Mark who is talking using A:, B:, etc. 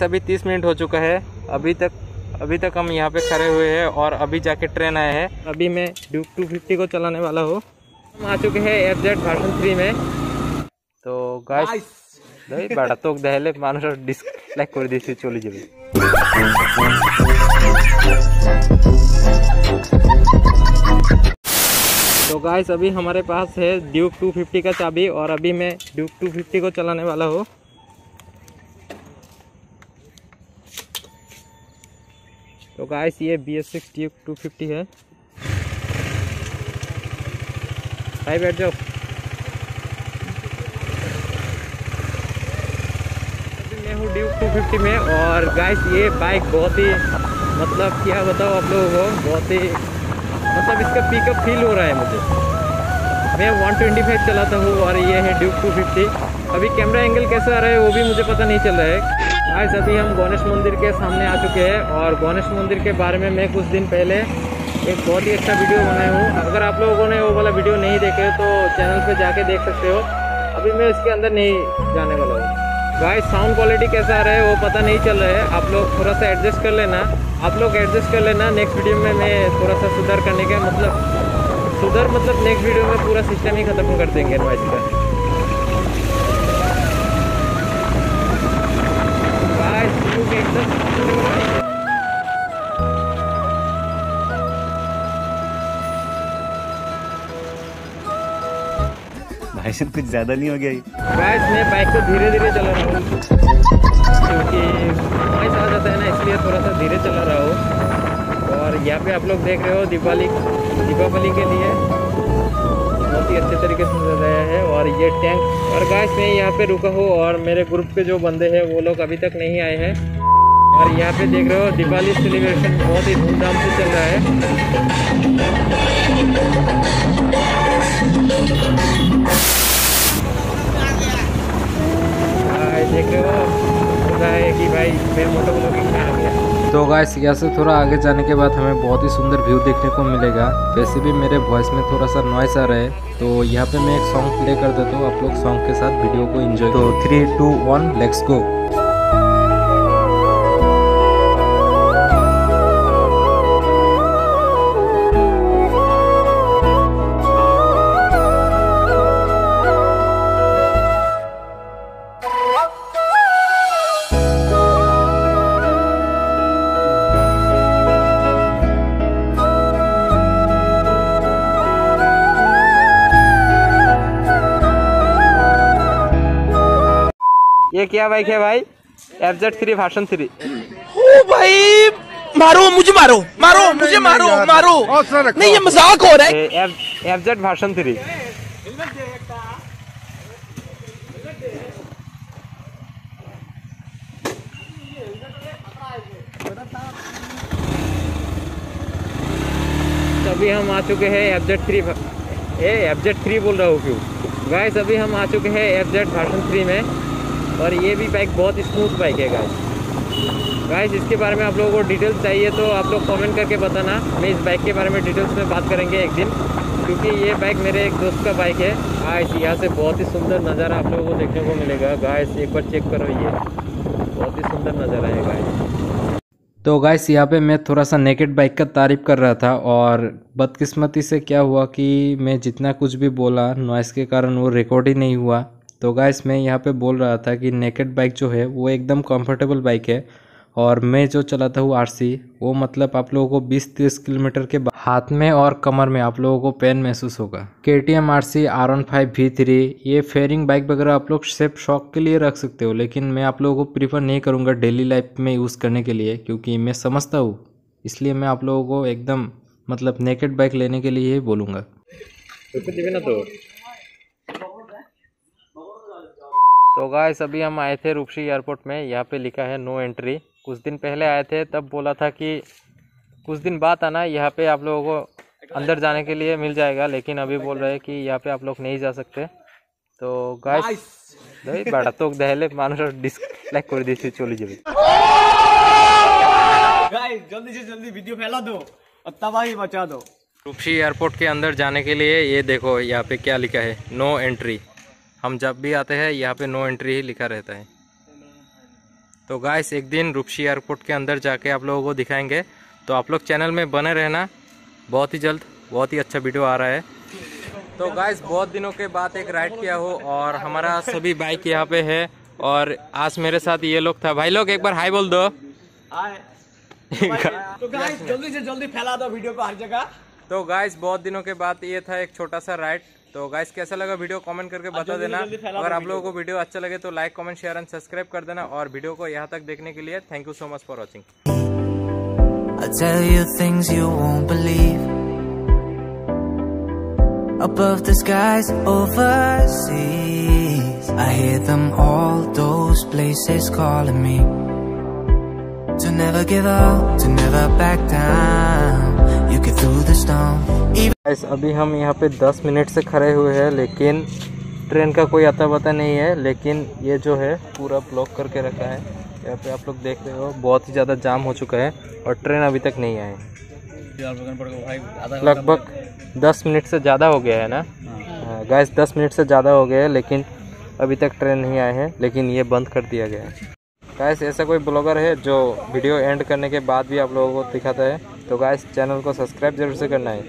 A: अभी तीस मिनट हो चुका है अभी तक अभी तक हम यहाँ पे खड़े हुए हैं और अभी जाके ट्रेन आया है अभी मैं ड्यूक टू फिफ्टी को चलाने वाला हूँ हम आ चुके हैं एफ जेड भाषण थ्री में তো গাইস এই বাড়া তোক দেখালে মানুষের ডিসলাইক করে দিয়েছে চলে যাবে तो गाइस अभी हमारे पास है ड्यूक 250 का चाबी और अभी मैं ड्यूक 250 को चलाने वाला हूँ तो गाइस ये B S six Duke two fifty है। भाई बैठ जाओ। मैं हूँ ड्यूक टू फिफ्टी में और गाइस ये बाइक बहुत ही मतलब क्या बताओ आप लोगों को, बहुत ही मतलब इसका पिकअप फील हो रहा है मुझे। मैं 125 चलाता हूँ और ये है ड्यूक 250 अभी कैमरा एंगल कैसा आ रहा है वो भी मुझे पता नहीं चल रहा है। आज अभी हम गणेश मंदिर के सामने आ चुके हैं और गणेश मंदिर के बारे में मैं कुछ दिन पहले एक बहुत ही अच्छा वीडियो बनाया हूँ। अगर आप लोगों ने वो वाला वीडियो नहीं देखे तो चैनल पर जाके देख सकते हो। अभी मैं इसके अंदर नहीं जाने वाला हूँ। गाइस साउंड क्वालिटी कैसा आ रहा है, वो पता नहीं चल रहा है। आप लोग थोड़ा सा एडजस्ट कर लेना। आप लोग एडजस्ट कर लेना। नेक्स्ट वीडियो में मैं थोड़ा सा सुधार करने का मतलब सुधार मतलब नेक्स्ट वीडियो में पूरा सिस्टम ही खत्म कर देंगे नॉइस का
B: भाई साहब, कुछ ज़्यादा नहीं हो गया ये?
A: गाइस मैं बाइक को धीरे धीरे चला रहा हूँ। क्योंकि नॉइस आ जाता है ना, इसलिए थोड़ा सा धीरे चला रहा हूँ। और यहाँ पे आप लोग देख रहे हो दीपावली दीपावली के लिए बहुत ही अच्छे तरीके से सजाया है। और ये टैंक और गाइस मैं यहाँ पे रुका हूँ और मेरे ग्रुप के जो बंदे हैं, वो लोग अभी तक नहीं आए हैं। और यहाँ पे देख रहे हो दिवाली सेलिब्रेशन बहुत ही धूमधाम से चल रहा है। देख रहे हो लगा है कि भाई मेरे मोटो ब्लॉगिंग में आ गया। तो गाइस यहाँ से थोड़ा आगे जाने के बाद हमें बहुत ही सुंदर व्यू देखने को मिलेगा। वैसे भी मेरे वॉइस में थोड़ा सा नॉइस आ रहा है तो यहाँ पे मैं एक सॉन्ग प्ले कर देता हूँ। आप लोग सॉन्ग के साथ वीडियो को एंजॉय तो three two one let's go ये क्या बाइक है भाई? एफ़ जेड थ्री भाषण थ्री
C: भाई मारो मुझे मारो मारो मुझे मारो मारो। नहीं ये मज़ाक हो रहा है।
A: एफ़ जेड भाषण थ्री अभी हम आ चुके हैं एफ़ जेड थ्री ए एफ़ जेड थ्री बोल रहा हूँ क्यों? गाइस अभी हम आ चुके हैं एफ़ जेड भाषण थ्री में। और ये भी बाइक बहुत स्मूथ बाइक है गाइस गाइस इसके बारे में आप लोगों को डिटेल्स चाहिए तो आप लोग कमेंट करके बताना। मैं इस बाइक के बारे में डिटेल्स में बात करेंगे एक दिन, क्योंकि ये बाइक मेरे एक दोस्त का बाइक है। गाइस यहाँ से बहुत ही सुंदर नज़ारा आप लोगों को देखने को मिलेगा। गाइस एक बार चेक करो ये। बहुत ही सुंदर नज़ारा है गाइस तो गाइस यहाँ पे मैं थोड़ा सा नेकेड बाइक का तारीफ़ कर रहा था और बदकिस्मती से क्या हुआ कि मैं जितना कुछ भी बोला नॉइस के कारण वो रिकॉर्ड ही नहीं हुआ। तो गाइस मैं यहाँ पे बोल रहा था कि नेकेड बाइक जो है, वो एकदम कंफर्टेबल बाइक है। और मैं जो चलाता हूँ आरसी वो मतलब आप लोगों को 20-30 किलोमीटर के हाथ में और कमर में आप लोगों को पेन महसूस होगा। K T M R C R one five V three ये फेयरिंग बाइक वगैरह आप लोग सिर्फ़ शौक के लिए रख सकते हो, लेकिन मैं आप लोगों को प्रीफर नहीं करूँगा डेली लाइफ में यूज़ करने के लिए, क्योंकि मैं समझता हूँ। इसलिए मैं आप लोगों को एकदम मतलब नेकेड बाइक लेने के लिए ही बोलूँगा। तो। तो गाय अभी हम आए थे रूपसी एयरपोर्ट में। यहाँ पे लिखा है नो एंट्री कुछ दिन पहले आए थे तब बोला था कि कुछ दिन बाद आना। यहाँ पे आप लोगों को अंदर जाने के लिए मिल जाएगा लेकिन अभी बोल रहे हैं कि यहाँ पे आप लोग नहीं जा सकते। तो गाय बड़ा तो दहले मानुष डिसलाइक कर दी थी
C: चोली जल्दी से जल्दी वीडियो फैला दो तबाही बचा दो।
A: रूपसी एयरपोर्ट के अंदर जाने के लिए ये देखो यहाँ पे क्या लिखा है? नो एंट्री हम जब भी आते हैं यहाँ पे नो एंट्री ही लिखा रहता है।
D: तो गाइस एक दिन रुपशी एयरपोर्ट के अंदर जाके आप लोगों को दिखाएँगे। तो आप लोग चैनल में बने रहना। बहुत ही जल्द बहुत ही अच्छा वीडियो आ रहा है। तो गाइस बहुत दिनों के बाद एक राइड किया हो और हमारा सभी बाइक यहाँ पे है और आज मेरे साथ ये लोग था। भाई लोग एक बार हाई बोल दो।
E: तो गाइस जल्दी से जल्दी फैला दो वीडियो को हर जगह।
D: तो गाइस बहुत दिनों के बाद ये था एक छोटा सा राइड तो गाइस कैसा लगा वीडियो कमेंट करके बता देना। अगर आप लोगों को वीडियो अच्छा लगे तो like comment share and subscribe कर देना। और वीडियो को यहाँ तक देखने के लिए thank you so much for watching
F: I tell you things you won't believe. Above the skies overseas, I hear them all, those places calling me. Never give up, to never back down. You get through the storm. Even
D: अभी हम यहाँ पे 10 minute से खड़े हुए हैं लेकिन train का कोई अता पता नहीं है लेकिन ये जो है पूरा ब्लॉक करके रखा है यहाँ पे आप लोग देख रहे हो बहुत ही ज़्यादा जाम हो चुका है और ट्रेन अभी तक नहीं आए लगभग 10 मिनट से ज़्यादा हो गया है ना हाँ, गाइस 10 मिनट से ज़्यादा हो गया है लेकिन अभी तक ट्रेन नहीं आए हैं लेकिन ये बंद कर दिया गया है गाइस ऐसा कोई ब्लॉगर है जो वीडियो एंड करने के बाद भी आप लोगों को दिखाता है? तो गाइस चैनल को सब्सक्राइब ज़रूर से करना है।